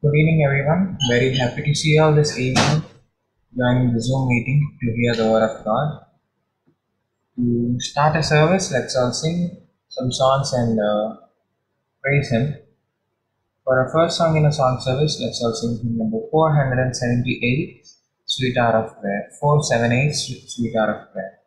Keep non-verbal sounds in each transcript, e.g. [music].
Good evening, everyone. Very happy to see you all this evening. Joining the Zoom meeting to hear the Word of God. To start a service, let's all sing some songs and uh, praise Him. For our first song in a song service, let's all sing hymn number 478, Sweet Hour of Prayer. 478, Sweet Hour of Prayer.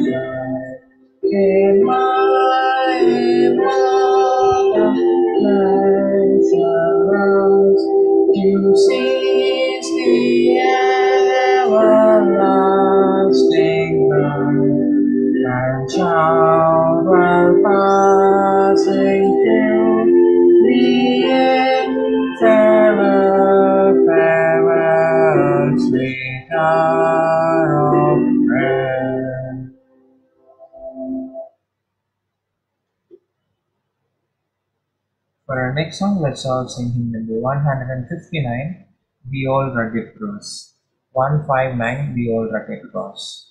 times song. Let's all sing number 159, We All Rugged Cross. 159, We All Rugged Cross.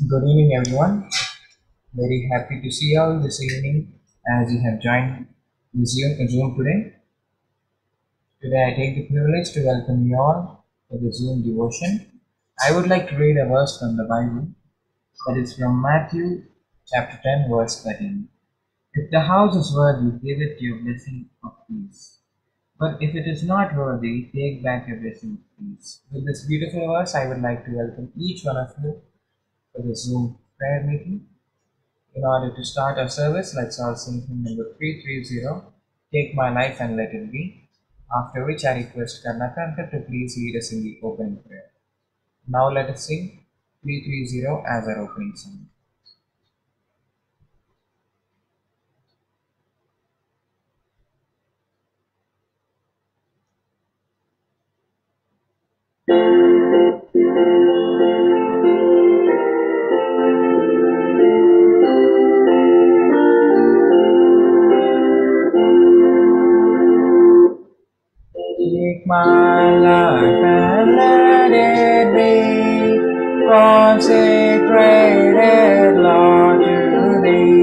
Good evening, everyone. Very happy to see you all this evening as you have joined the Zoom, Zoom today. Today, I take the privilege to welcome you all for the Zoom devotion. I would like to read a verse from the Bible that is from Matthew chapter 10, verse 13. If the house is worthy, give it your blessing of peace. But if it is not worthy, take back your blessing of peace. With this beautiful verse, I would like to welcome each one of you for the Zoom prayer meeting. In order to start our service, let's all sing hymn number 330, Take My Life and Let It Be, after which I request Karnakanta to please lead us in the opening prayer. Now let us sing 330 as our opening song. Take my life and let it be consecrated, Lord, to Thee.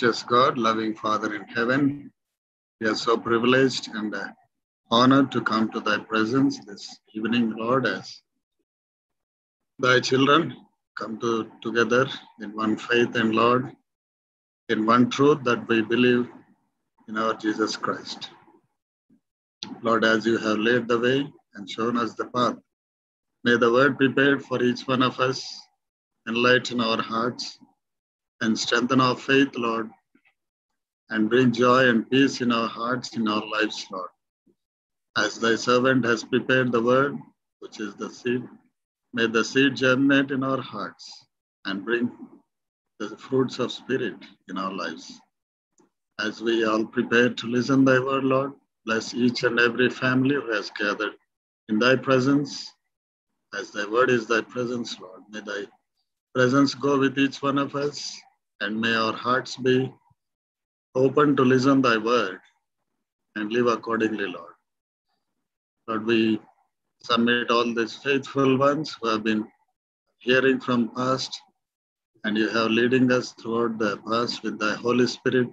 Gracious God, loving Father in heaven, we are so privileged and uh, honored to come to thy presence this evening, Lord, as thy children come to, together in one faith and Lord, in one truth that we believe in our Jesus Christ. Lord, as you have laid the way and shown us the path, may the word prepared for each one of us enlighten our hearts and strengthen our faith, Lord, and bring joy and peace in our hearts, in our lives, Lord. As thy servant has prepared the word, which is the seed, may the seed germinate in our hearts and bring the fruits of spirit in our lives. As we all prepare to listen thy word, Lord, bless each and every family who has gathered in thy presence. As thy word is thy presence, Lord, may thy presence go with each one of us, and may our hearts be open to listen thy word and live accordingly, Lord. Lord, we submit all these faithful ones who have been hearing from past, and you have leading us throughout the past with thy Holy Spirit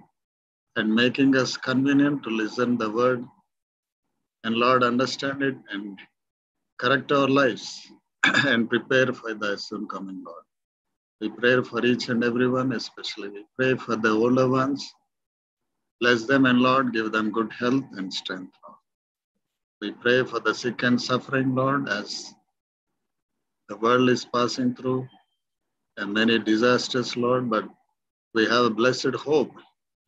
and making us convenient to listen the word and Lord understand it and correct our lives [clears throat] and prepare for thy soon coming Lord. We pray for each and everyone, especially we pray for the older ones. Bless them and Lord, give them good health and strength. We pray for the sick and suffering, Lord, as the world is passing through and many disasters, Lord, but we have a blessed hope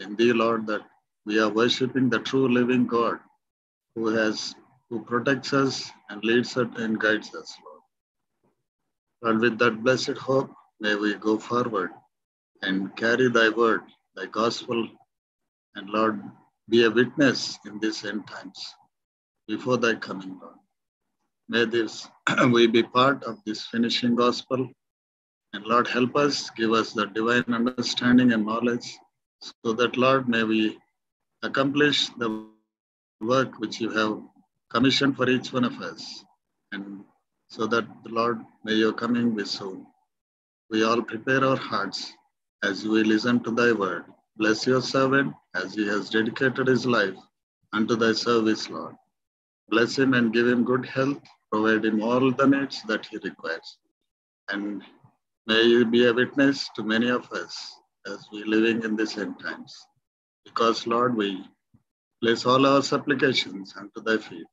in thee, Lord, that we are worshiping the true living God who has who protects us and leads us and guides us, Lord. And with that blessed hope, may we go forward and carry thy word, thy gospel, and Lord, be a witness in these end times before thy coming, Lord. May this [clears throat] we be part of this finishing gospel. And Lord, help us, give us the divine understanding and knowledge, so that, Lord, may we accomplish the work which you have commissioned for each one of us. And so that, Lord, may your coming be soon. We all prepare our hearts as we listen to thy word. Bless your servant as he has dedicated his life unto thy service, Lord. Bless him and give him good health, provide him all the needs that he requires. And may you be a witness to many of us as we living in these end times. Because, Lord, we place all our supplications unto thy feet.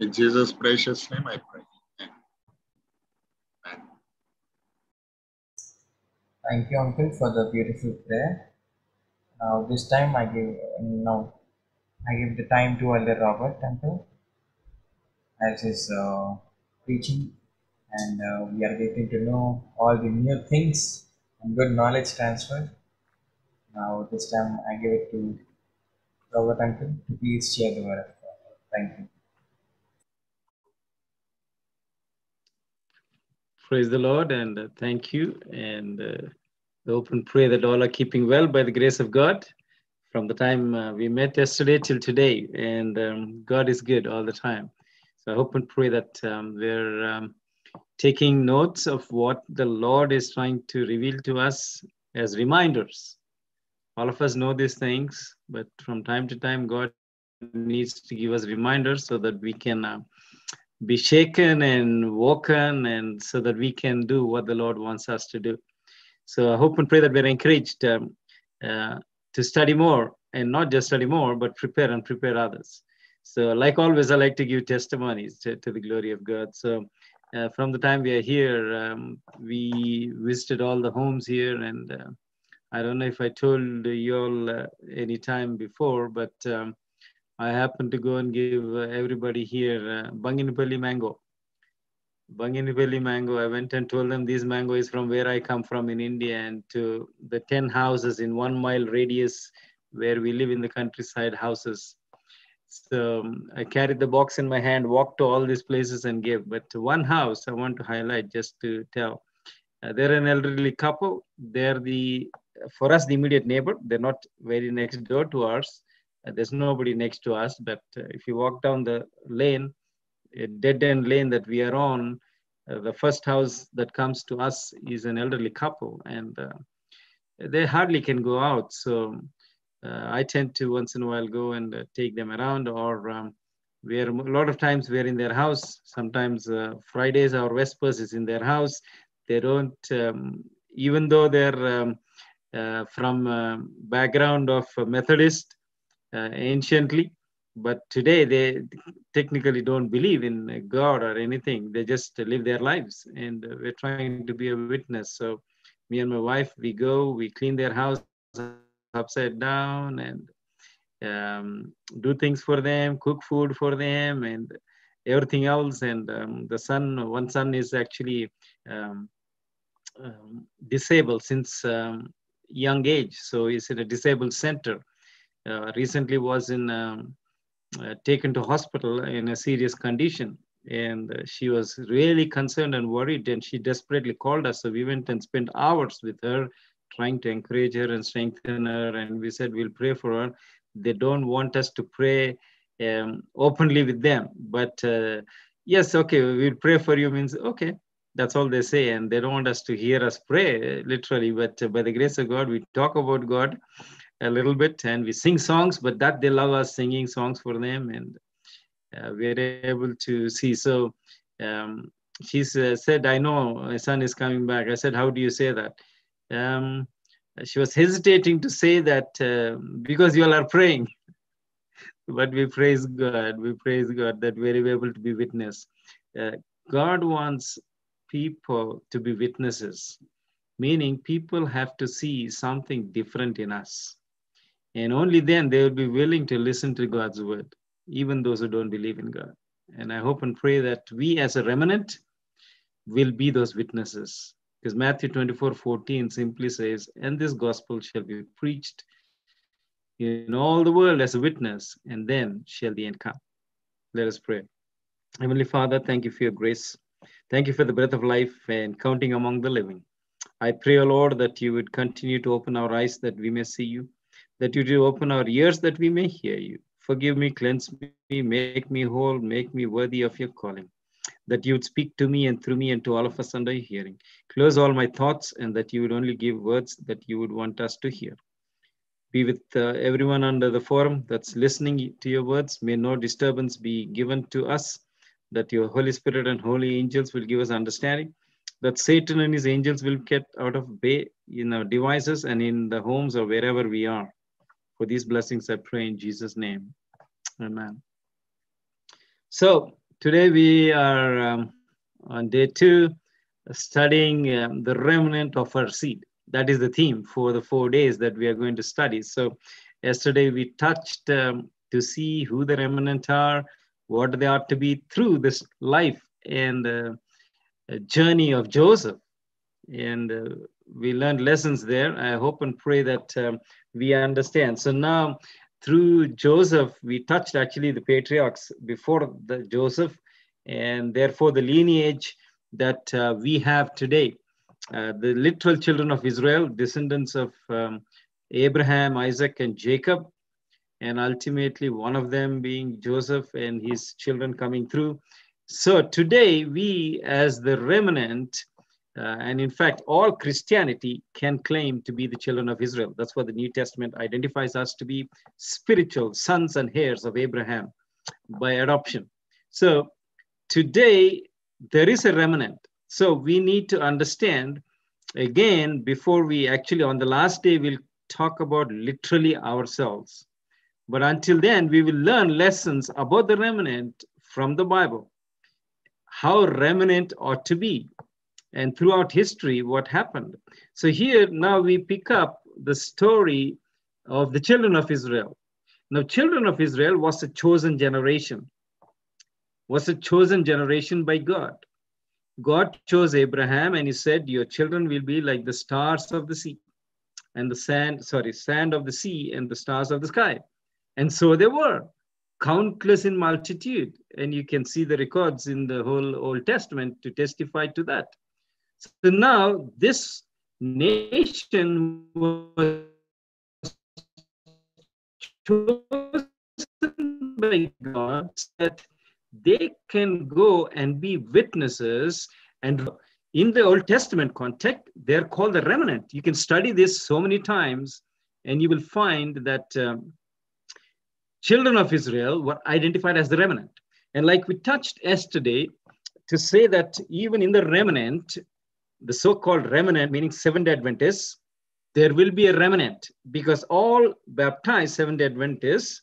In Jesus' precious name I pray. Thank you, Uncle, for the beautiful prayer. Now, this time I give now I give the time to Elder Robert, Uncle, as his uh, preaching, and uh, we are getting to know all the new things and good knowledge transfer. Now, this time I give it to Robert, Uncle, to please share the word of God. Thank you. Praise the Lord and uh, thank you. And uh, hope and pray that all are keeping well by the grace of God from the time uh, we met yesterday till today. And um, God is good all the time. So I hope and pray that um, we're um, taking notes of what the Lord is trying to reveal to us as reminders. All of us know these things, but from time to time, God needs to give us reminders so that we can uh, be shaken and woken and so that we can do what the Lord wants us to do. So I hope and pray that we're encouraged um, uh, to study more and not just study more, but prepare and prepare others. So, like always, I like to give testimonies to, to the glory of God. So, uh, from the time we are here, um, we visited all the homes here, and uh, I don't know if I told you all uh, any time before, but um, I happened to go and give uh, everybody here uh, Banginipalli mango. Banginipalli mango. I went and told them this mango is from where I come from in India, and to the 10 houses in one mile radius where we live in the countryside houses. So um, I carried the box in my hand, walked to all these places and gave. But one house I want to highlight just to tell. Uh, they're an elderly couple. They're the, for us, the immediate neighbor. They're not very next door to us. Uh, there's nobody next to us. But uh, if you walk down the lane, a dead end lane that we are on, uh, the first house that comes to us is an elderly couple, and they hardly can go out. So uh, I tend to once in a while go and uh, take them around, or um, we're a lot of times we're in their house. Sometimes uh, Fridays our Vespers is in their house. They don't, um, even though they're um, from background of Methodist anciently, but today they technically don't believe in God or anything. They just live their lives, and we're trying to be a witness. So me and my wife, we go, we clean their house upside down, and um, do things for them, cook food for them, and everything else. And um, the son, one son is actually um, um disabled since um, young age, so he's in a disabled center. Uh, recently was in um, uh, taken to hospital in a serious condition. And uh, she was really concerned and worried. And she desperately called us. So we went and spent hours with her trying to encourage her and strengthen her. And we said we'll pray for her. They don't want us to pray um, openly with them. But uh, yes okay we'll pray for you means okay that's all they say. And they don't want us to hear us pray literally. But uh, by the grace of god we talk about god a little bit and we sing songs but that they love us singing songs for them and uh, we're able to see. So um, she uh, said i know my son is coming back. I said how do you say that? Um, she was hesitating to say that uh, because you all are praying. [laughs] But we praise god we praise god that we're able to be witness. Uh, god wants people to be witnesses meaning people have to see something different in us and only then they will be willing to listen to god's word even those who don't believe in god and i hope and pray that we as a remnant will be those witnesses because Matthew 24 14 simply says, And this gospel shall be preached in all the world as a witness, and then shall the end come. Let us pray. Heavenly Father, thank you for your grace. Thank you for the breath of life and counting among the living. I pray, O Lord, that you would continue to open our eyes that we may see you, that you do open our ears that we may hear you. Forgive me, cleanse me, make me whole, make me worthy of your calling that you would speak to me and through me and to all of us under your hearing. Close all my thoughts and that you would only give words that you would want us to hear. Be with uh, everyone under the forum that's listening to your words. May no disturbance be given to us, that your Holy Spirit and holy angels will give us understanding, that Satan and his angels will get out of bay in our devices and in the homes or wherever we are. For these blessings I pray in Jesus' name. Amen. So Today we are um, on day two, studying um, the remnant of our seed. That is the theme for the four days that we are going to study. So yesterday we touched um, to see who the remnant are, what they are to be through this life and uh, journey of Joseph. And uh, we learned lessons there. I hope and pray that um, we understand. So now through Joseph, we touched actually the patriarchs before the Joseph, and therefore the lineage that uh, we have today. Uh, the literal children of Israel, descendants of um, Abraham, Isaac, and Jacob, and ultimately one of them being Joseph and his children coming through. So today, we as the remnant uh, and in fact, all Christianity can claim to be the children of Israel. That's what the New Testament identifies us to be spiritual sons and heirs of Abraham by adoption. So today, there is a remnant. So we need to understand again, before we actually, on the last day, we'll talk about literally ourselves. But until then, we will learn lessons about the remnant from the Bible, how remnant ought to be and throughout history what happened. So here now we pick up the story of the children of Israel. Now, children of Israel was a chosen generation, was a chosen generation by God. God chose Abraham and he said, Your children will be like the stars of the sea and the sand, sorry, sand of the sea and the stars of the sky. And so they were, countless in multitude. And you can see the records in the whole Old Testament to testify to that. So now this nation was chosen by God that they can go and be witnesses And in the Old Testament context, they're called the remnant. You can study this so many times, and you will find that um, children of Israel were identified as the remnant. And like we touched yesterday, to say that even in the remnant, the so called remnant, meaning Seventh Adventists, there will be a remnant because all baptized Seventh Adventists,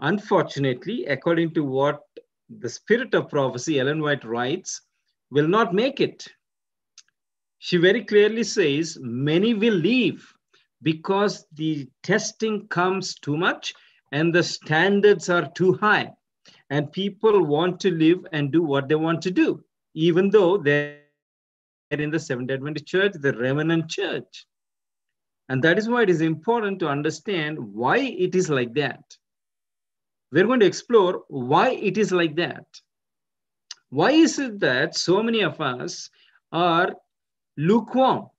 unfortunately, according to what the spirit of prophecy, Ellen White writes, will not make it. She very clearly says many will leave because the testing comes too much and the standards are too high and people want to live and do what they want to do, even though they're in the Seventh Adventist Church, the remnant church. And that is why it is important to understand why it is like that. We're going to explore why it is like that. Why is it that so many of us are lukewarm?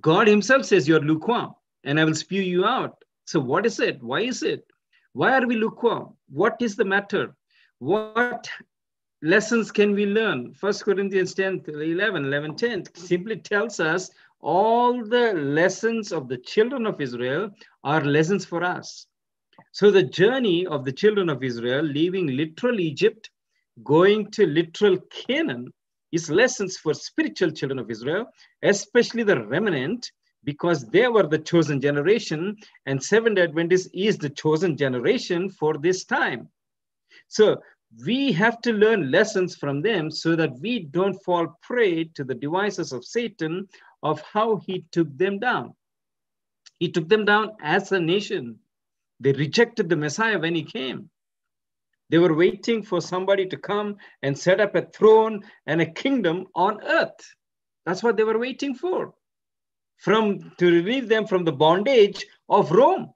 God Himself says you're lukewarm and I will spew you out. So, what is it? Why is it? Why are we lukewarm? What is the matter? What lessons can we learn? First Corinthians 10, 11, 11, 10 simply tells us all the lessons of the children of Israel are lessons for us. So the journey of the children of Israel leaving literal Egypt, going to literal Canaan is lessons for spiritual children of Israel, especially the remnant because they were the chosen generation and Seventh Adventist is the chosen generation for this time. So we have to learn lessons from them so that we don't fall prey to the devices of Satan of how he took them down. He took them down as a nation. They rejected the Messiah when he came. They were waiting for somebody to come and set up a throne and a kingdom on earth. That's what they were waiting for from to relieve them from the bondage of Rome.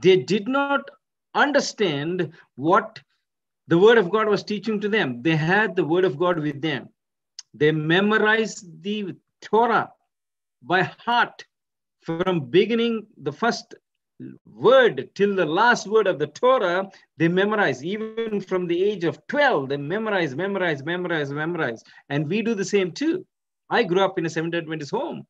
They did not understand what the word of God was teaching to them. They had the word of God with them. They memorized the Torah by heart from beginning the first word till the last word of the Torah, they memorize. Even from the age of 12, they memorize, memorize, memorize, memorize. And we do the same too. I grew up in a Seventh-day Adventist home.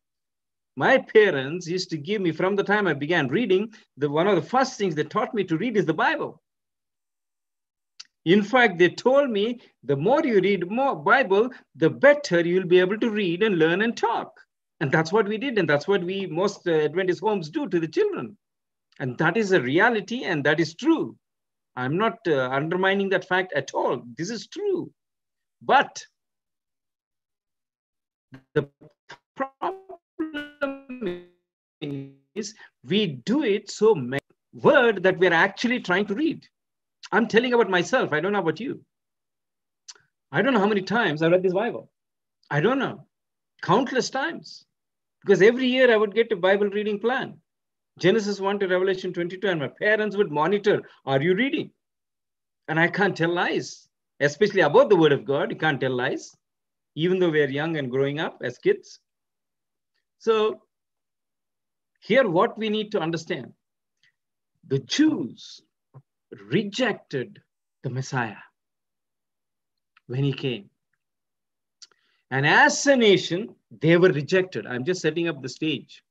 My parents used to give me, from the time I began reading, the one of the first things they taught me to read is the Bible. In fact, they told me the more you read more Bible, the better you'll be able to read and learn and talk. And that's what we did, and that's what we most uh, Adventist homes do to the children. And that is a reality, and that is true. I'm not uh, undermining that fact at all. This is true. But the problem is we do it so many word that we're actually trying to read. I'm telling about myself. I don't know about you. I don't know how many times I read this Bible. I don't know. Countless times. Because every year I would get a Bible reading plan. Genesis 1 to Revelation 22, and my parents would monitor, are you reading? And I can't tell lies, especially about the word of God. You can't tell lies even though we are young and growing up as kids. So here what we need to understand, the Jews rejected the Messiah when he came. And as a nation, they were rejected. I'm just setting up the stage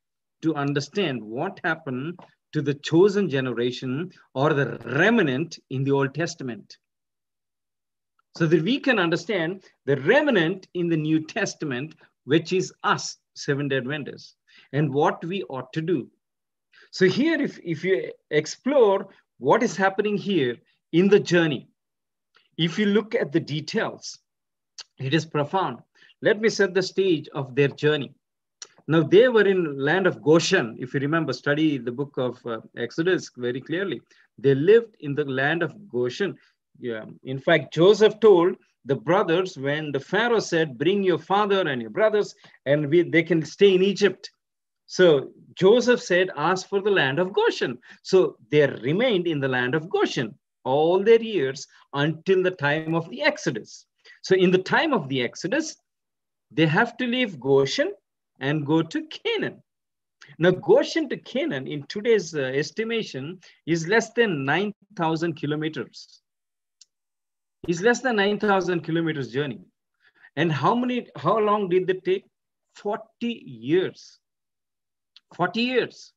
to understand what happened to the chosen generation or the remnant in the Old Testament so that we can understand the remnant in the New Testament, which is us, Seventh day Adventists, and what we ought to do. So, here, if, if you explore what is happening here in the journey, if you look at the details, it is profound. Let me set the stage of their journey. Now they were in land of Goshen. If you remember, study the book of uh, Exodus very clearly. They lived in the land of Goshen. Yeah. In fact, Joseph told the brothers when the Pharaoh said, Bring your father and your brothers, and we, they can stay in Egypt. So Joseph said, Ask for the land of Goshen. So they remained in the land of Goshen all their years until the time of the Exodus. So, in the time of the Exodus, they have to leave Goshen and go to Canaan. Now, Goshen to Canaan, in today's uh, estimation, is less than 9,000 kilometers is less than 9,000 kilometers journey. And how many, how long did they take? 40 years. 40 years.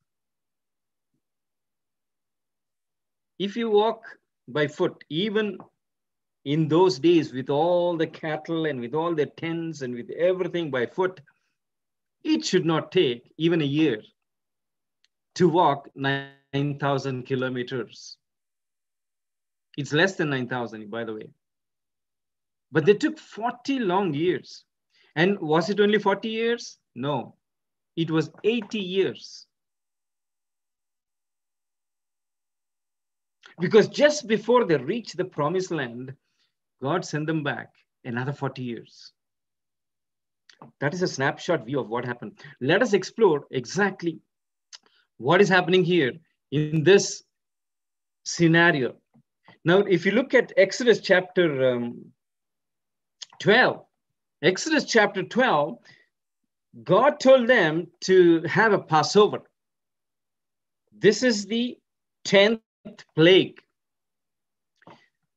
If you walk by foot, even in those days with all the cattle and with all the tents and with everything by foot, it should not take even a year to walk 9,000 kilometers. It's less than 9,000, by the way. But they took 40 long years. And was it only 40 years? No, it was 80 years. Because just before they reached the promised land, God sent them back another 40 years. That is a snapshot view of what happened. Let us explore exactly what is happening here in this scenario. Now, if you look at Exodus chapter um, 12, Exodus chapter 12, God told them to have a Passover. This is the 10th plague.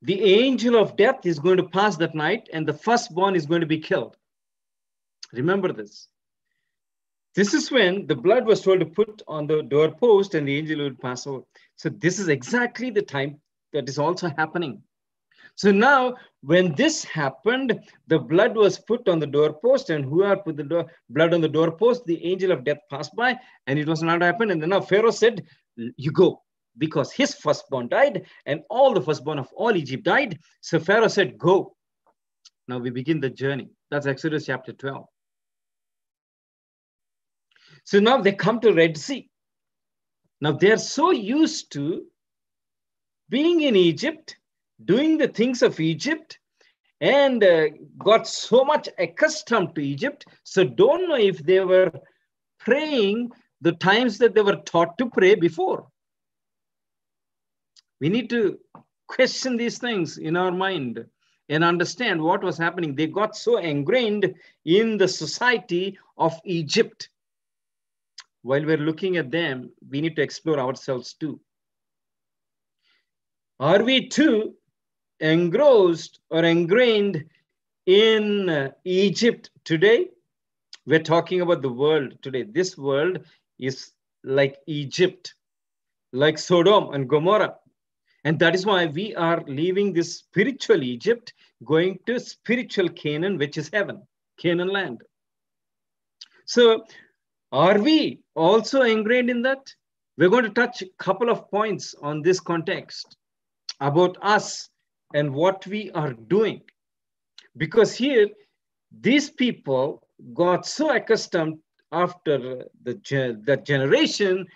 The angel of death is going to pass that night, and the firstborn is going to be killed. Remember this. This is when the blood was told to put on the doorpost and the angel would pass over. So, this is exactly the time that is also happening. So now, when this happened, the blood was put on the doorpost, and whoever put the door, blood on the doorpost, the angel of death passed by, and it was not happened. And then now Pharaoh said, You go, because his firstborn died, and all the firstborn of all Egypt died. So Pharaoh said, Go. Now we begin the journey. That's Exodus chapter 12. So now they come to Red Sea. Now they're so used to being in Egypt, doing the things of Egypt, and uh, got so much accustomed to Egypt. So don't know if they were praying the times that they were taught to pray before. We need to question these things in our mind and understand what was happening. They got so ingrained in the society of Egypt. While we're looking at them, we need to explore ourselves too. Are we too engrossed or ingrained in Egypt today? We're talking about the world today. This world is like Egypt, like Sodom and Gomorrah. And that is why we are leaving this spiritual Egypt, going to spiritual Canaan, which is heaven, Canaan land. So, are we also ingrained in that? We're going to touch a couple of points on this context about us and what we are doing. Because here, these people got so accustomed after the, the generation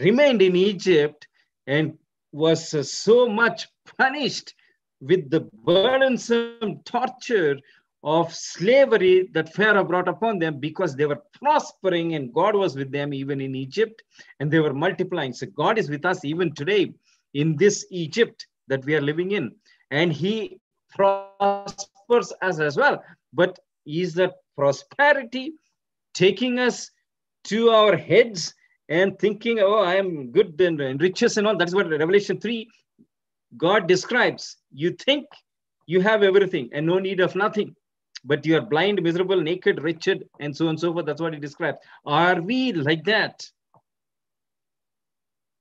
remained in Egypt and was so much punished with the burdensome torture of slavery that Pharaoh brought upon them because they were prospering and God was with them even in Egypt and they were multiplying. So God is with us even today in this Egypt that we are living in. And he prospers us as well. But is that prosperity taking us to our heads and thinking, oh, I am good and, and riches and all? That's what Revelation 3 God describes. You think you have everything and no need of nothing but you are blind, miserable, naked, wretched, and so on and so forth. That's what he describes. Are we like that?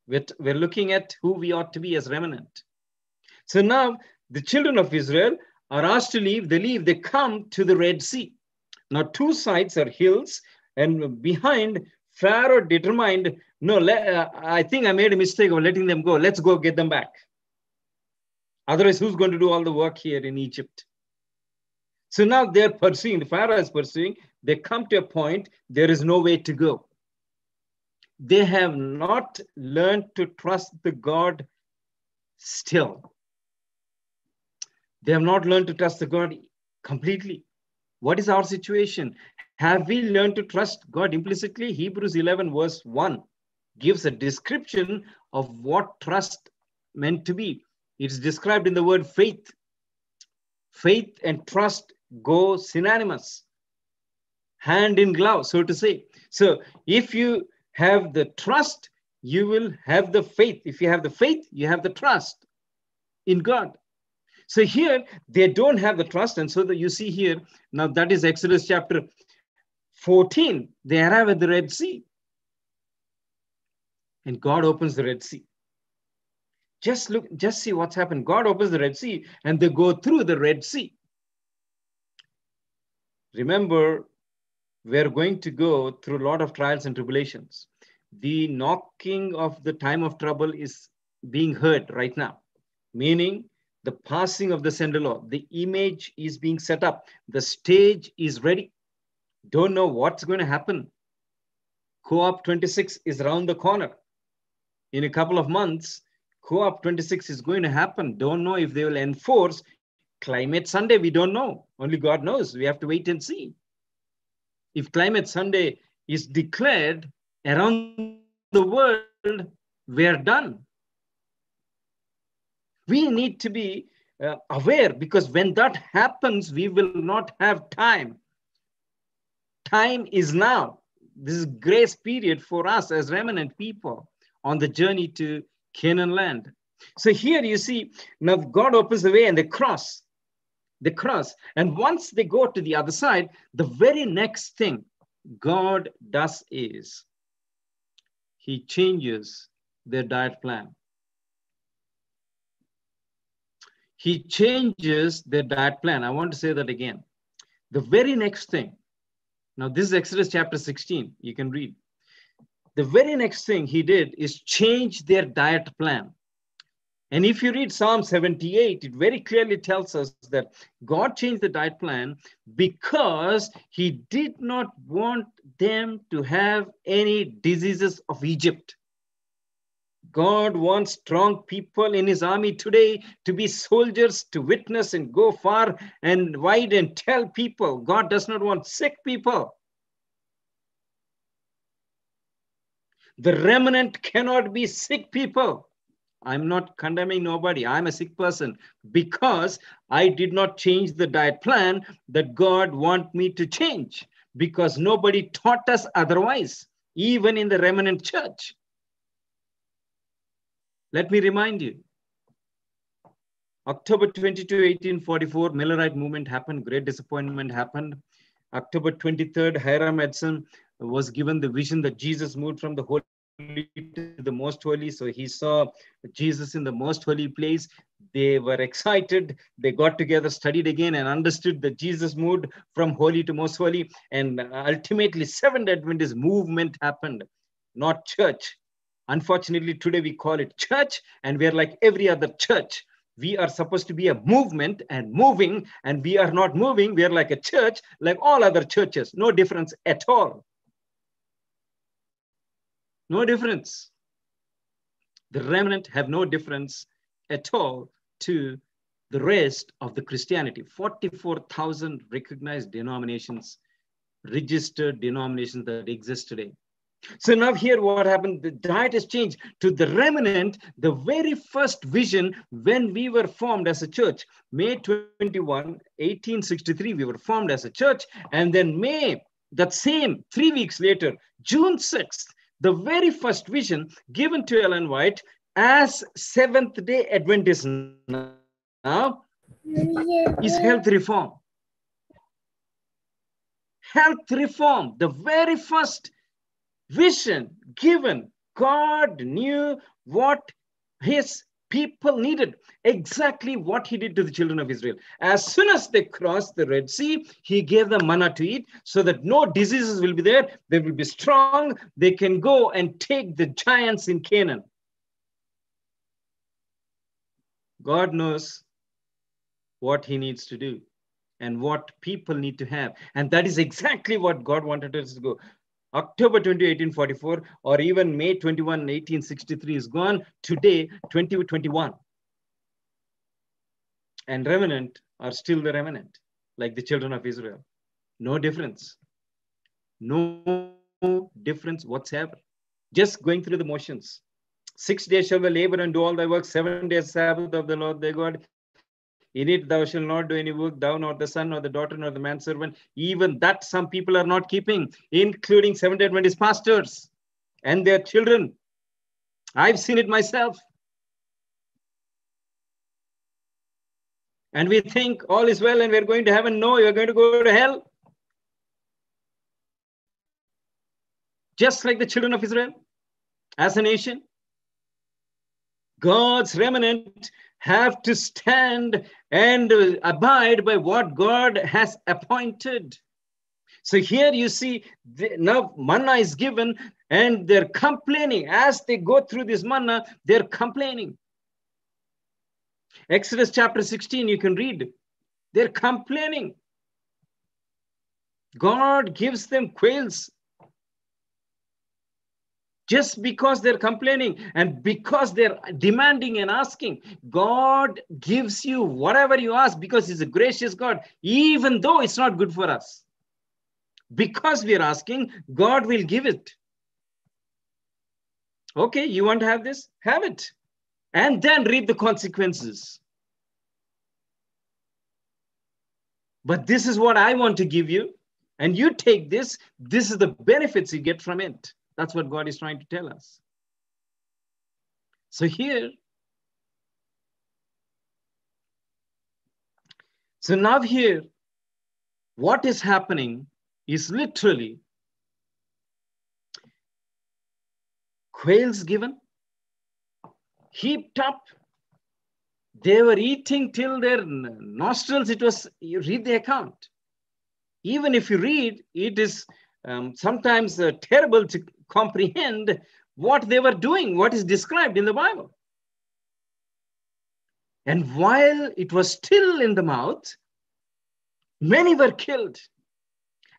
We're, we're looking at who we ought to be as remnant. So now the children of Israel are asked to leave. They leave, they come to the Red Sea. Now, two sides are hills, and behind, Pharaoh determined, no, uh, I think I made a mistake of letting them go. Let's go get them back. Otherwise, who's going to do all the work here in Egypt? So now they're pursuing, Pharaoh is pursuing. They come to a point, there is no way to go. They have not learned to trust the God still. They have not learned to trust the God completely. What is our situation? Have we learned to trust God implicitly? Hebrews 11, verse 1 gives a description of what trust meant to be. It's described in the word faith. Faith and trust go synonymous, hand in glove, so to say. So if you have the trust, you will have the faith. If you have the faith, you have the trust in God. So here they don't have the trust, and so that you see here now that is Exodus chapter 14. They arrive at the Red Sea, and God opens the Red Sea. Just look, just see what's happened. God opens the Red Sea, and they go through the Red Sea. Remember, we're going to go through a lot of trials and tribulations. The knocking of the time of trouble is being heard right now, meaning the passing of the Sunday law, the image is being set up, the stage is ready. Don't know what's going to happen. COP 26 is around the corner. In a couple of months, COP 26 is going to happen. Don't know if they will enforce Climate Sunday. We don't know. Only God knows. We have to wait and see. If Climate Sunday is declared around the world, we're done. We need to be uh, aware because when that happens, we will not have time. Time is now. This is grace period for us as remnant people on the journey to Canaan land. So here you see, now God opens the way and they cross. They cross. And once they go to the other side, the very next thing God does is he changes their diet plan. He changes their diet plan. I want to say that again. The very next thing, now this is Exodus chapter 16, you can read. The very next thing he did is change their diet plan. And if you read Psalm 78, it very clearly tells us that God changed the diet plan because he did not want them to have any diseases of Egypt. God wants strong people in his army today to be soldiers, to witness and go far and wide and tell people. God does not want sick people. The remnant cannot be sick people. I'm not condemning nobody. I'm a sick person because I did not change the diet plan that God want me to change because nobody taught us otherwise, even in the remnant church. Let me remind you. October 22, 1844, Millerite movement happened. Great disappointment happened. October 23rd, Hiram Edson was given the vision that Jesus moved from the holy to the most holy. So he saw Jesus in the most holy place. They were excited. They got together, studied again, and understood that Jesus moved from holy to most holy. And ultimately, Seventh Adventist movement happened, not church. Unfortunately, today we call it church, and we're like every other church. We are supposed to be a movement and moving, and we are not moving. We are like a church, like all other churches. No difference at all. No difference. The remnant have no difference at all to the rest of the Christianity. 44,000 recognized denominations, registered denominations that exist today. So now here what happened, the diet has changed to the remnant, the very first vision when we were formed as a church. May 21, 1863, we were formed as a church. And then May, that same three weeks later, June 6th, the very first vision given to Ellen White as Seventh day Adventist now is health reform. Health reform, the very first vision given. God knew what his people needed exactly what he did to the children of Israel. As soon as they crossed the Red Sea, he gave them manna to eat so that no diseases will be there. They will be strong. They can go and take the giants in Canaan. God knows what he needs to do and what people need to have. And that is exactly what God wanted us to go. October 20, 1844, or even May 21, 1863 is gone. Today, 2021. And remnant are still the remnant, like the children of Israel. No difference. No difference whatsoever. Just going through the motions. Six days shall we labor and do all thy work. Seven days Sabbath of the Lord thy God. In it thou shalt not do any work, thou nor the son nor the daughter nor the manservant. Even that some people are not keeping, including Seventh day Adventist pastors and their children. I've seen it myself. and we think all is well and we're going to heaven. No, you're going to go to hell. Just like the children of Israel as a nation. God's remnant have to stand and abide by what God has appointed. So here you see the, now manna is given and they're complaining as they go through this manna, they're complaining. Exodus chapter 16, you can read. They're complaining. God gives them quails just because they're complaining and because they're demanding and asking. God gives you whatever you ask because He's a gracious God, even though it's not good for us. Because we are asking, God will give it. Okay, you want to have this? Have it. And then read the consequences. But this is what I want to give you. And you take this, this is the benefits you get from it. That's what God is trying to tell us. So here, so now here, what is happening is literally quails given, heaped up. They were eating till their nostrils. It was, you read the account. Even if you read, it is um, sometimes uh, terrible to comprehend what they were doing, what is described in the Bible. And while it was still in the mouth, many were killed.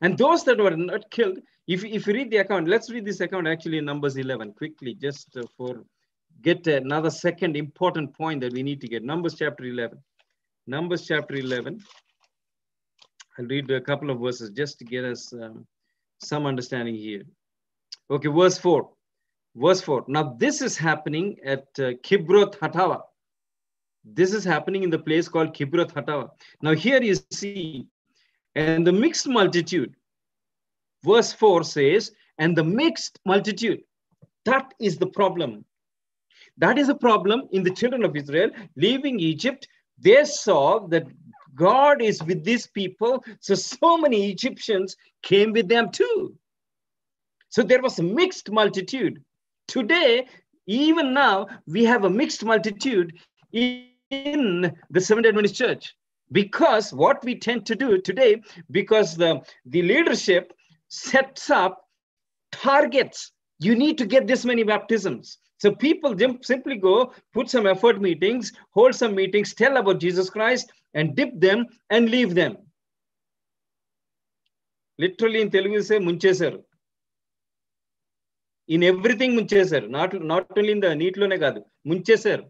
And those that were not killed, if, if you read the account, let's read this account actually in Numbers 11 quickly, just for get another second important point that we need to get. Numbers chapter 11. Numbers chapter 11. I'll read a couple of verses just to get us um, some understanding here. Okay, verse 4. Verse 4. Now, this is happening at uh, Kibroth Hattaavah. This is happening in the place called Kibroth Hattaavah. Now, here you see, and the mixed multitude, verse 4 says, and the mixed multitude. That is the problem. That is a problem in the children of Israel leaving Egypt. They saw that God is with these people. So, so many Egyptians came with them too. So, there was a mixed multitude. Today, even now, we have a mixed multitude in the Seventh Adventist Church because what we tend to do today, because the, the leadership sets up targets. You need to get this many baptisms. So people simply go, put some effort meetings, hold some meetings, tell about Jesus Christ, and dip them and leave them. Literally in Telugu say ముంచేశారు in everything ముంచేశారు not not only in the నీటిలోనే కాదు ముంచేశారు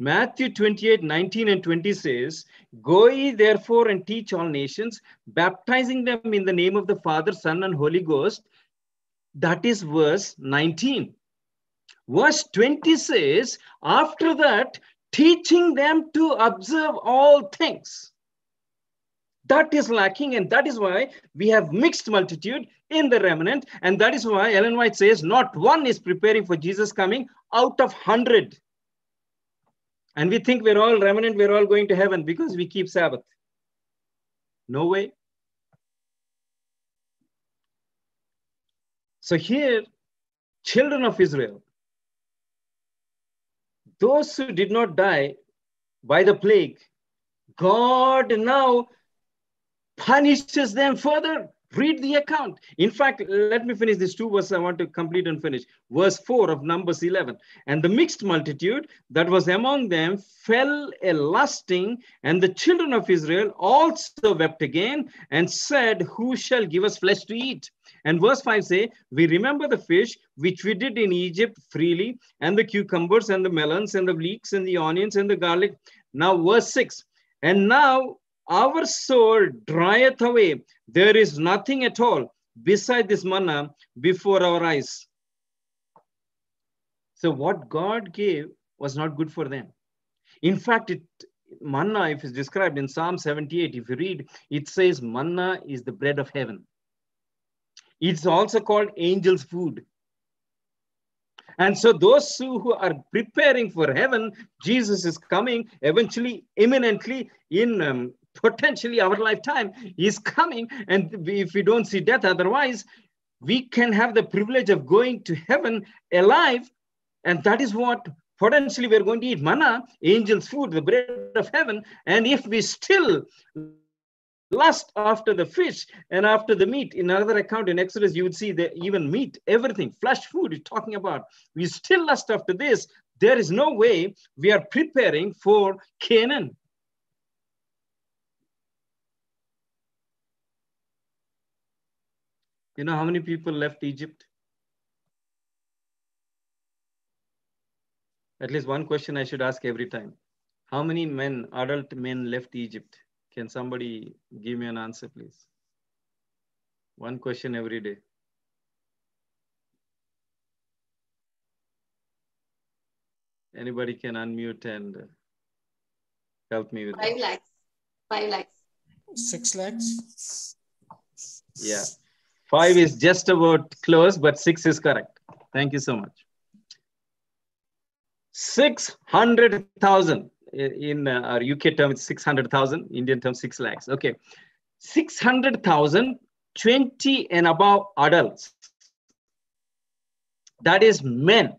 Matthew 28 19 and 20 says, Go ye therefore and teach all nations, baptizing them in the name of the Father, Son, and Holy Ghost. That is verse 19. Verse 20 says, After that, teaching them to observe all things. That is lacking, and that is why we have mixed multitude in the remnant. And that is why Ellen White says, Not one is preparing for Jesus coming out of hundred. And we think we're all remnant, we're all going to heaven because we keep Sabbath. No way. So here, children of Israel, those who did not die by the plague, God now punishes them further. Read the account. In fact, let me finish these two verses I want to complete and finish. Verse 4 of Numbers 11. And the mixed multitude that was among them fell a lusting, and the children of Israel also wept again and said, Who shall give us flesh to eat? And verse 5 say, We remember the fish which we did in Egypt freely, and the cucumbers and the melons and the leeks and the onions and the garlic. Now, verse 6. And now our soul drieth away. There is nothing at all beside this manna before our eyes. So, what God gave was not good for them. In fact, it manna, if it's described in Psalm 78, if you read, it says manna is the bread of heaven. It's also called angel's food. And so those who, who are preparing for heaven, Jesus is coming eventually, imminently in um, potentially our lifetime. is coming. And if we don't see death otherwise, we can have the privilege of going to heaven alive. And that is what potentially we're going to eat manna, angels' food, the bread of heaven. And if we still lust after the fish and after the meat. In another account in Exodus, you would see that even meat, everything, flesh food is talking about. We still lust after this. There is no way we are preparing for Canaan. You know how many people left Egypt? At least one question I should ask every time. How many men, adult men left Egypt? Can somebody give me an answer, please? One question every day. Anybody can unmute and help me with Five that. lakhs. Five lakhs. Six lakhs. Yeah. Five is just about close, but six is correct. Thank you so much. 600,000 in uh, our UK term, it's 600,000, Indian term, 6 lakhs. Okay. 600,000, 20 and above adults. That is men,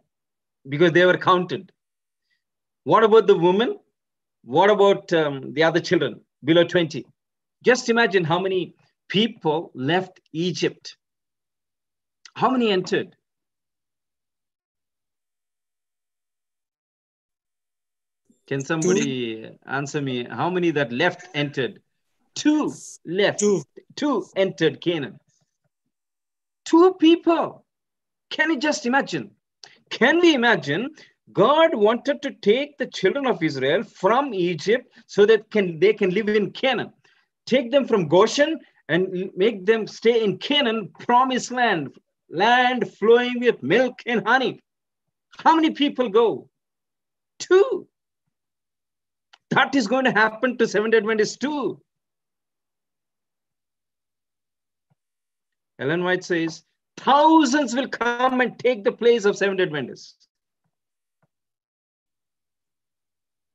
because they were counted. What about the women? What about um, the other children below 20? Just imagine how many people left Egypt. How many entered? Can somebody answer me? How many that left entered? Two left. Two. Two entered Canaan. Two people. Can you just imagine? Can we imagine God wanted to take the children of Israel from Egypt so that can, they can live in Canaan? Take them from Goshen and make them stay in Canaan, promised land, land flowing with milk and honey. How many people go? Two. That is going to happen to Seventh Adventists too. Ellen White says, thousands will come and take the place of Seventh Adventists.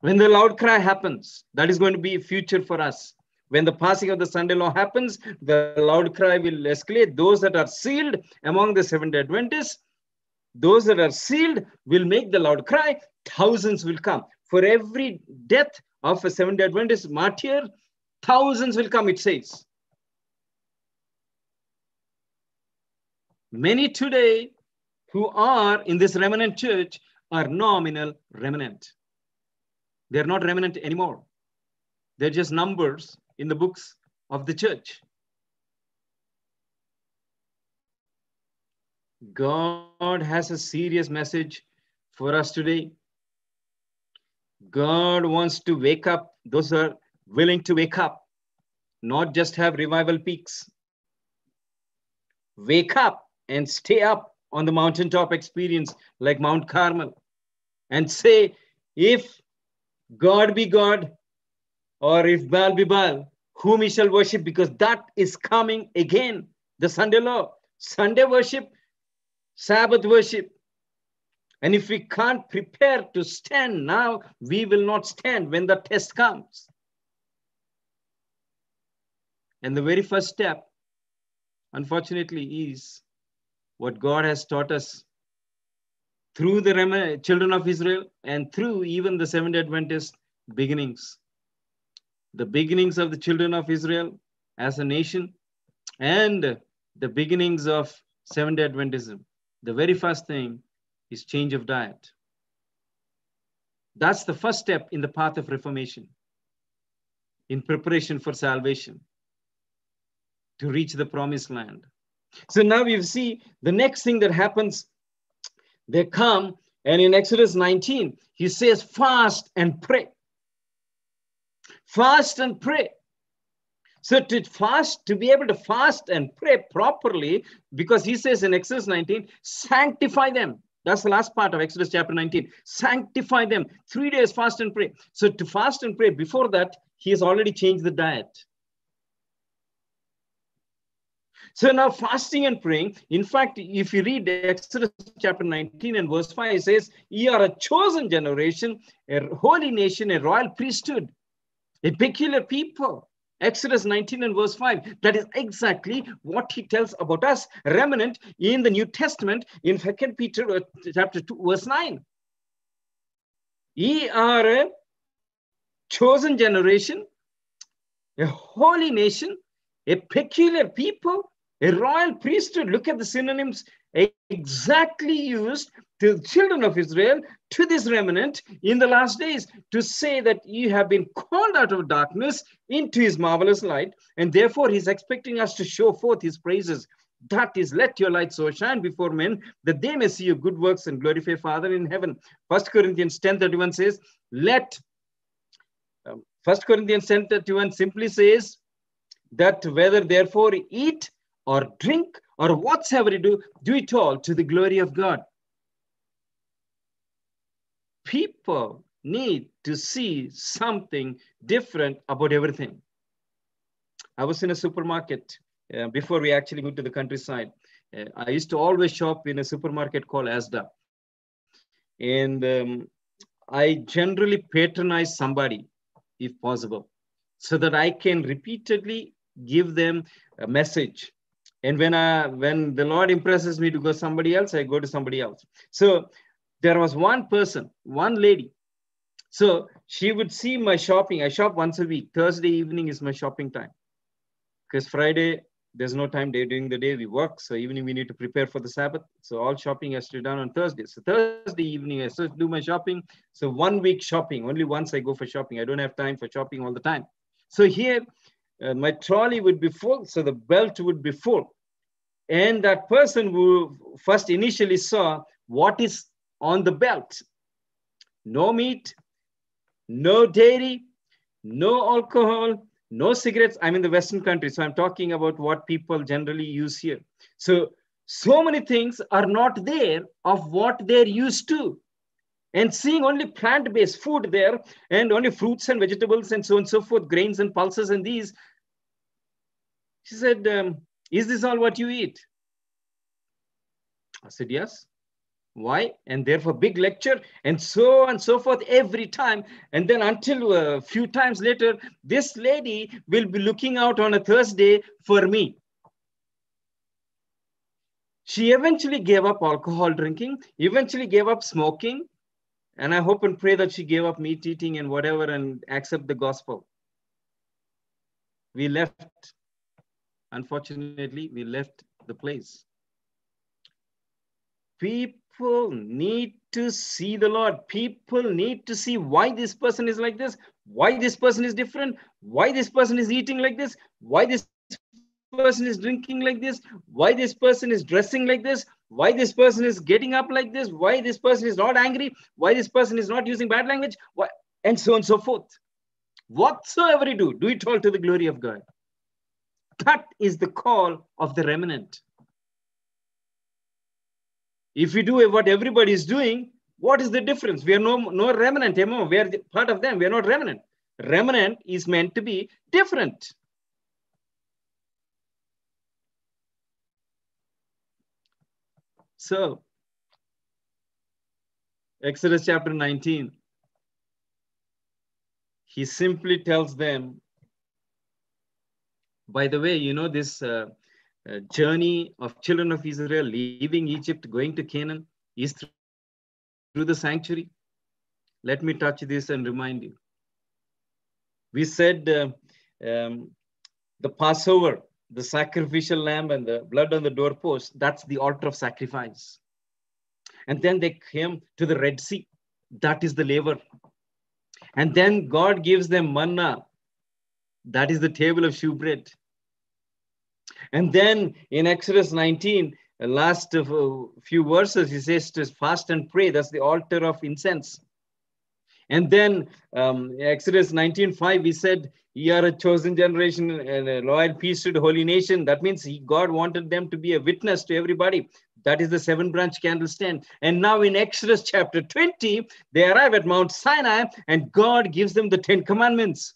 When the loud cry happens, that is going to be a future for us. When the passing of the Sunday law happens, the loud cry will escalate. Those that are sealed among the Seventh Adventists, those that are sealed will make the loud cry. Thousands will come. For every death of a Seventh Adventist martyr, thousands will come, it says. Many today who are in this remnant church are nominal remnant. They're not remnant anymore. They're just numbers in the books of the church. God has a serious message for us today. God wants to wake up those who are willing to wake up, not just have revival peaks. Wake up and stay up on the mountaintop experience like Mount Carmel and say, if God be God or if Baal be Baal, whom he shall worship, because that is coming again. The Sunday law, Sunday worship, Sabbath worship. And if we can't prepare to stand now, we will not stand when the test comes. And the very first step, unfortunately, is what God has taught us through the children of Israel and through even the Seventh Adventist beginnings. The beginnings of the children of Israel as a nation and the beginnings of Seventh Adventism. The very first thing is change of diet. That's the first step in the path of reformation, in preparation for salvation, to reach the promised land. So now you see the next thing that happens, they come, and in Exodus 19, he says, fast and pray. Fast and pray. So to fast, to be able to fast and pray properly, because he says in Exodus 19, sanctify them. That's the last part of Exodus chapter 19. Sanctify them. Three days fast and pray. So to fast and pray, before that, he has already changed the diet. So now fasting and praying. In fact, if you read Exodus chapter 19 and verse 5, it says, Ye are a chosen generation, a holy nation, a royal priesthood, a peculiar people. Exodus 19 and verse 5. That is exactly what he tells about us, remnant in the New Testament in 2 Peter uh, chapter 2, verse 9. Ye are a chosen generation, a holy nation, a peculiar people, a royal priesthood. Look at the synonyms exactly used to the children of Israel, to this remnant in the last days, to say that you have been called out of darkness into his marvelous light, and therefore he's expecting us to show forth his praises. That is, let your light so shine before men that they may see your good works and glorify Father in heaven. First Corinthians 10 31 says, Let um, First Corinthians 10 31 simply says that whether therefore eat or drink or whatsoever you do, do it all to the glory of God. People need to see something different about everything. I was in a supermarket uh, before we actually moved to the countryside. Uh, I used to always shop in a supermarket called Asda. And um, I generally patronize somebody if possible so that I can repeatedly give them a message and when i when the lord impresses me to go somebody else i go to somebody else so there was one person one lady. So she would see my shopping. I shop once a week. Thursday evening is my shopping time. Because friday there's no time day during the day we work. So evening we need to prepare for the sabbath. So all shopping has to be done on thursday. So thursday evening i do my shopping. So one week shopping. Only once i go for shopping. I don't have time for shopping all the time. So here uh, my trolley would be full, so the belt would be full. And that person who first initially saw what is on the belt no meat, no dairy, no alcohol, no cigarettes. I'm in the Western country, so I'm talking about what people generally use here. So, so many things are not there of what they're used to. And seeing only plant based food there and only fruits and vegetables and so on and so forth, grains and pulses and these, she said, um, Is this all what you eat? I said, Yes. Why? And therefore, big lecture and so on and so forth every time. And then until a few times later, this lady will be looking out on a Thursday for me. She eventually gave up alcohol drinking, eventually gave up smoking. And I hope and pray that she gave up meat eating and whatever and accept the gospel. We left Unfortunately, we left the place. People need to see the Lord. People need to see why this person is like this, why this person is different, why this person is eating like this, why this person is drinking like this, why this person is dressing like this, why this person is getting up like this, why this person is not angry, why this person is not using bad language, why, and so on and so forth. Whatsoever you do, do it all to the glory of God. That is the call of the remnant. If we do what everybody is doing, what is the difference? We are no, no remnant anymore. We are part of them. We are not remnant. Remnant is meant to be different. So, Exodus chapter 19, he simply tells them by the way, you know, this uh, journey of children of Israel leaving Egypt, going to Canaan is through, the sanctuary. Let me touch this and remind you. We said uh, um, the Passover, the sacrificial lamb and the blood on the doorpost, that's the altar of sacrifice. And then they came to the Red Sea. That is the laver. And then God gives them manna. That is the table of shewbread. And then in Exodus 19, last few verses, he says to fast and pray. That's the altar of incense. And then um, Exodus 19:5, he said, "Ye are a chosen generation and a loyal priesthood, holy nation." That means he, God wanted them to be a witness to everybody. That is the seven branch candlestand. And now in Exodus chapter 20, they arrive at Mount Sinai, and God gives them the Ten Commandments.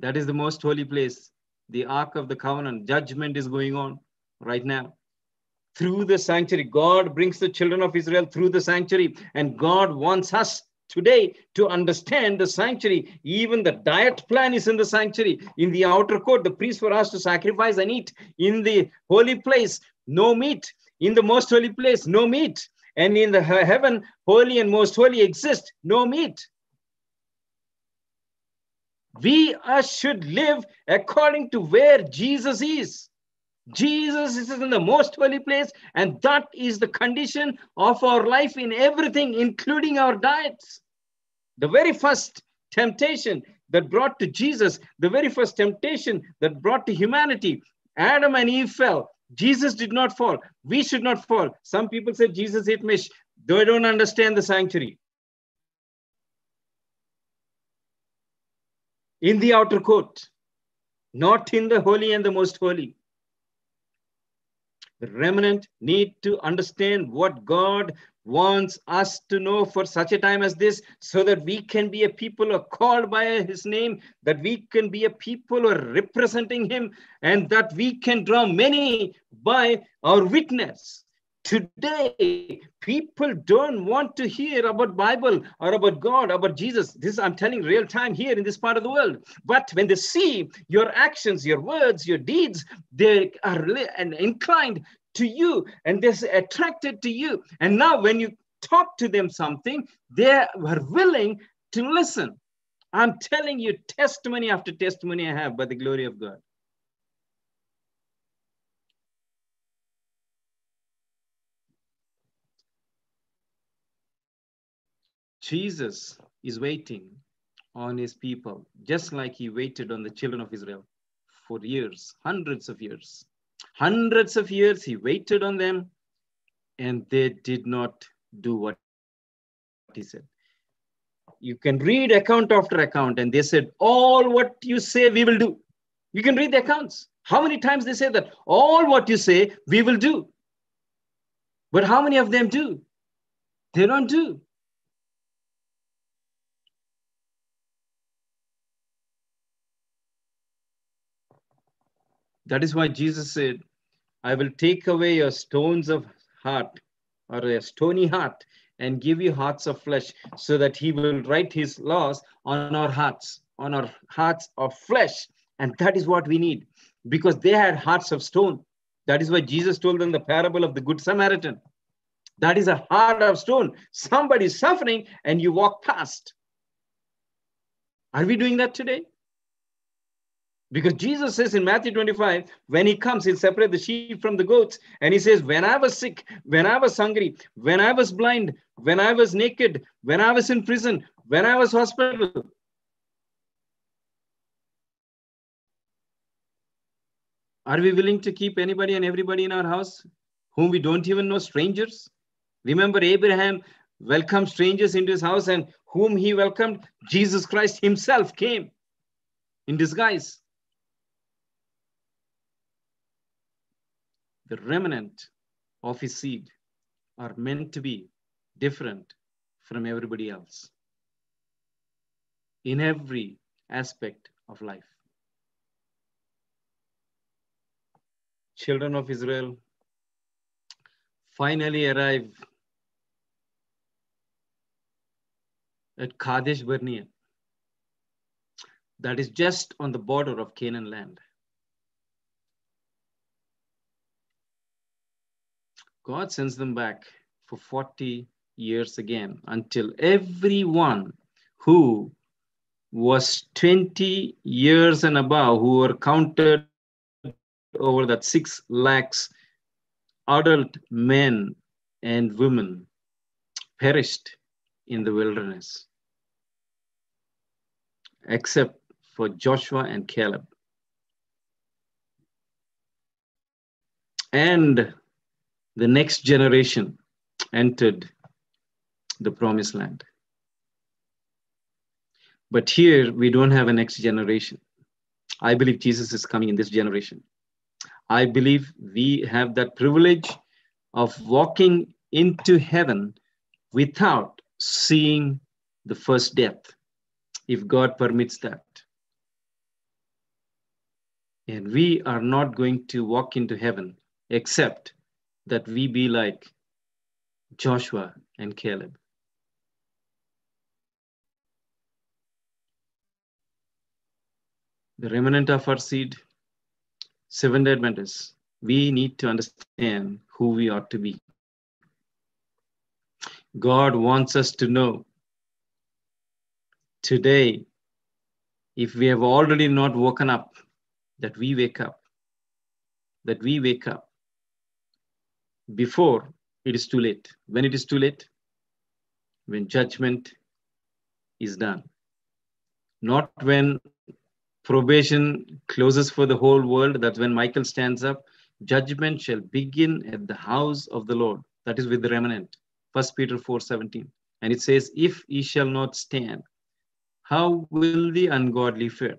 That is the most holy place. The Ark of the Covenant. Judgment is going on right now. Through the sanctuary, God brings the children of Israel through the sanctuary, and God wants us today to understand the sanctuary. Even the diet plan is in the sanctuary. In the outer court, the priests were asked to sacrifice and eat. In the holy place, no meat. In the most holy place, no meat. And in the heaven, holy and most holy exist, no meat. We uh, should live according to where Jesus is. Jesus is in the most holy place, and that is the condition of our life in everything, including our diets. The very first temptation that brought to Jesus, the very first temptation that brought to humanity, Adam and Eve fell. Jesus did not fall. We should not fall. Some people say Jesus ate meat. They don't understand the sanctuary. In the outer court, not in the holy and the most holy. The remnant need to understand what God wants us to know for such a time as this so that we can be a people called by his name that we can be a people are representing him and that we can draw many by our witness today people don't want to hear about bible or about god about jesus. This i'm telling real time here in this part of the world. But when they see your actions your words your deeds they are inclined to you and they're attracted to you. And now when you talk to them something they are willing to listen. I'm telling you testimony after testimony i have by the glory of god Jesus is waiting on his people, just like he waited on the children of Israel for years, hundreds of years. Hundreds of years he waited on them, and they did not do what he said. You can read account after account, and they said, All what you say, we will do. You can read the accounts. How many times they say that? All what you say, we will do. But how many of them do? They don't do. That is why Jesus said, I will take away your stones of heart or a stony heart and give you hearts of flesh so that he will write his laws on our hearts, on our hearts of flesh. And that is what we need because they had hearts of stone. That is why Jesus told them the parable of the Good Samaritan. That is a heart of stone. Somebody is suffering and you walk past. Are we doing that today? Because Jesus says in Matthew 25, when he comes, he'll separate the sheep from the goats. And he says, When I was sick, when I was hungry, when I was blind, when I was naked, when I was in prison, when I was hospital. Are we willing to keep anybody and everybody in our house whom we don't even know, strangers? Remember, Abraham welcomed strangers into his house, and whom he welcomed, Jesus Christ himself came in disguise. The remnant of his seed are meant to be different from everybody else in every aspect of life. Children of Israel finally arrive at Kadesh Barnea, that is just on the border of Canaan land. God sends them back for 40 years again until everyone who was 20 years and above, who were counted over that 6 lakhs adult men and women, perished in the wilderness, except for Joshua and Caleb. And the next generation entered the promised land. But here we don't have a next generation. I believe Jesus is coming in this generation. I believe we have that privilege of walking into heaven without seeing the first death, if God permits that. And we are not going to walk into heaven except that we be like Joshua and Caleb. The remnant of our seed, seven day Adventists, we need to understand who we ought to be. God wants us to know today, if we have already not woken up, that we wake up, that we wake up before it is too late. When it is too late, when judgment is done, not when probation closes for the whole world, that's when Michael stands up. Judgment shall begin at the house of the Lord. That is with the remnant. First Peter 4 17. And it says, If ye shall not stand, how will the ungodly fare?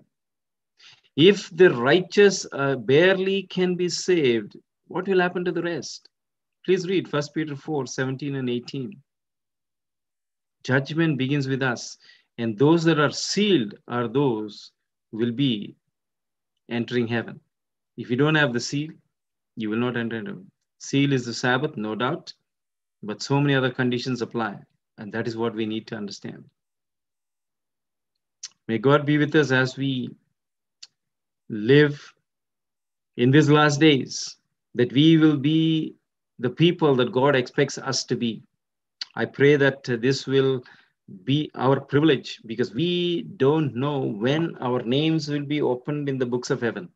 If the righteous uh, barely can be saved, what will happen to the rest? Please read First Peter 4 17 and 18. Judgment begins with us, and those that are sealed are those who will be entering heaven. If you don't have the seal, you will not enter heaven. Seal is the Sabbath, no doubt, but so many other conditions apply, and that is what we need to understand. May God be with us as we live in these last days, that we will be the people that God expects us to be. I pray that this will be our privilege because we don't know when our names will be opened in the books of heaven.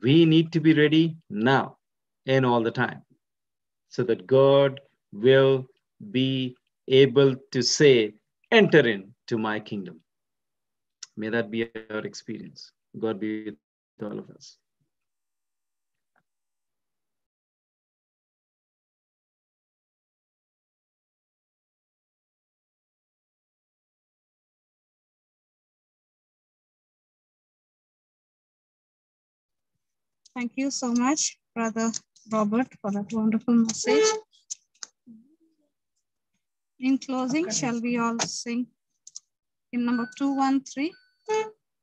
We need to be ready now and all the time so that God will be able to say, Enter into my kingdom. May that be our experience. God be with all of us. Thank you so much, Brother Robert, for that wonderful message. In closing, shall we all sing in number 213,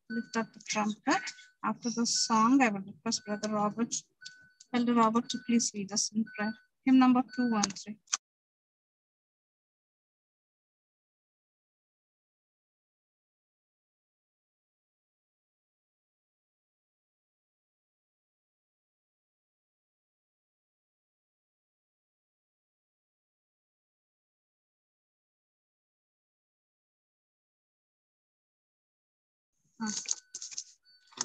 Lift Up the Trumpet. After the song, I would request Brother Robert, Elder Robert, to please lead us in prayer. Hymn number 213.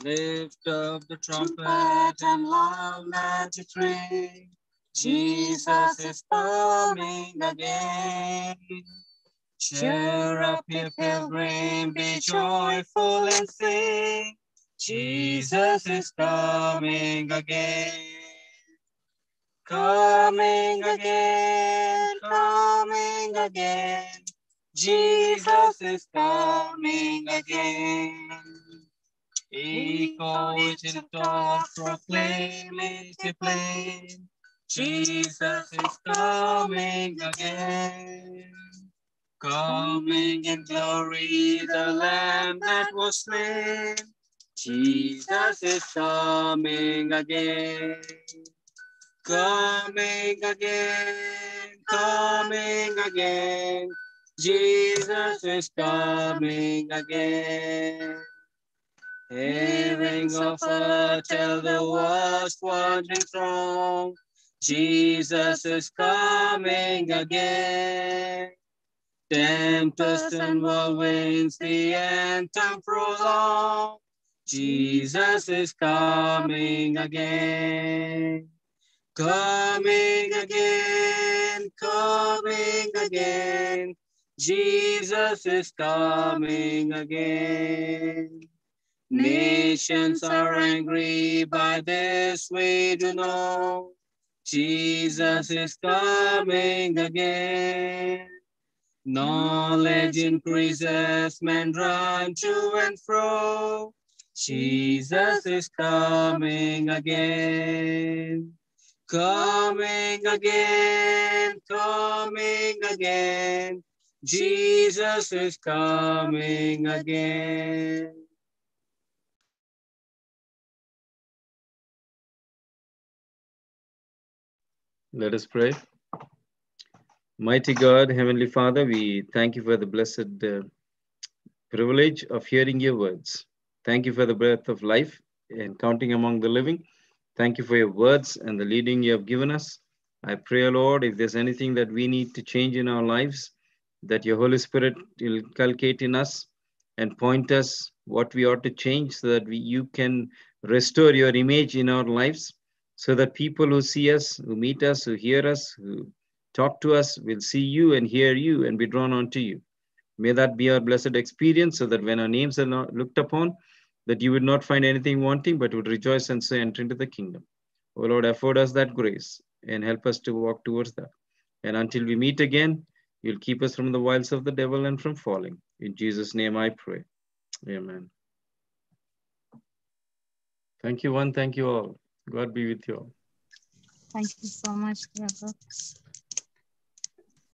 Lift up the trumpet and loud magic ring. Jesus is coming again. Cheer up, ye pilgrim, be joyful and sing. Jesus is coming again. Coming again, coming again. Jesus is coming again. Echo it in talk, proclaim it plain. Jesus is coming again. Coming in glory, the Lamb that was slain. Jesus is coming again. Coming again, coming again. Jesus is coming again. Hearing of her tell the world's wandering throng, Jesus is coming again. Tempest and whirlwinds the anthem prolong, Jesus is coming again. Coming again, coming again, Jesus is coming again. Nations are angry by this we do know. Jesus is coming again. Knowledge increases, men run to and fro. Jesus is coming again. Coming again, coming again. Jesus is coming again. Let us pray. Mighty God, Heavenly Father, we thank you for the blessed uh, privilege of hearing your words. Thank you for the breath of life and counting among the living. Thank you for your words and the leading you have given us. I pray, Lord, if there's anything that we need to change in our lives, that your Holy Spirit will inculcate in us and point us what we ought to change so that we, you can restore your image in our lives so that people who see us, who meet us, who hear us, who talk to us will see you and hear you and be drawn onto you. May that be our blessed experience so that when our names are not looked upon, that you would not find anything wanting, but would rejoice and say, enter into the kingdom. O Lord, afford us that grace and help us to walk towards that. And until we meet again, you'll keep us from the wiles of the devil and from falling. In Jesus' name I pray. Amen. Thank you, one. Thank you all. God be with you all. Thank you so much, brother.